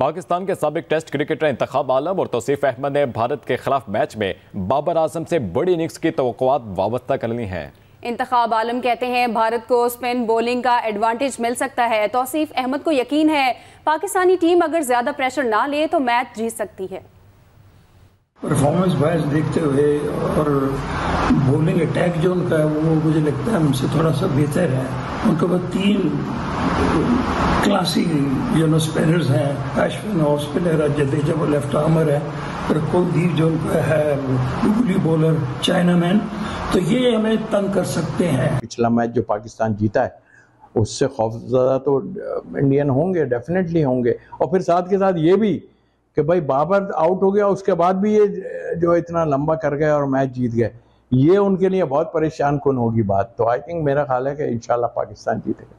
पाकिस्तान के सबक test cricketer इंतखब आलम और तोसीफ अहमद ने भारत के खिलाफ मैच में बाबर आज़म से बड़ी इनिंग्स की तो वाबस्ता कर ली हैं। इंतखब आलम कहते हैं, भारत को स्पिन बॉलिंग का एडवांटेज मिल सकता है। तोसीफ अहमद को यकीन है, पाकिस्तानी टीम अगर ज़्यादा प्रेशर ना ले तो मैच जीत सकती है। परफॉर्मेंस वाइज देखते हुए और बॉलिंग अटैक जो उनका है, वो मुझे लगता है हमसे थोड़ा सा बेहतर है। उनके पास तीन क्लासिक जो नो स्पिनर्स हैं अश्विन ऑफ़ स्पिनर है जडेजा वो लेफ़्ट आर्मर है, और कुलदीप जो उनका है गुगली बॉलर चाइना मैन तो ये हमें तंग कर सकते हैं। पिछला मैच जो पाकिस्तान जीता है, उससे खौफ ज़्यादा तो इंडियन होंगे डेफिनेटली होंगे। और फिर साथ के साथ ये भी कि भाई बाबर आउट हो गया, उसके बाद भी ये जो इतना लंबा कर गए और मैच जीत गए। ये उनके लिए बहुत परेशान कन होगी बात। तो आई थिंक मेरा ख्याल है कि इंशाल्लाह पाकिस्तान जीतेगा।